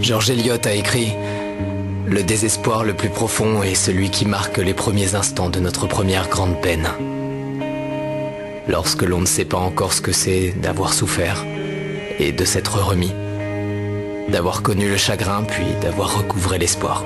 George Eliot a écrit Le désespoir le plus profond est celui qui marque les premiers instants de notre première grande peine. Lorsque l'on ne sait pas encore ce que c'est d'avoir souffert et de s'être remis, d'avoir connu le chagrin puis d'avoir recouvré l'espoir.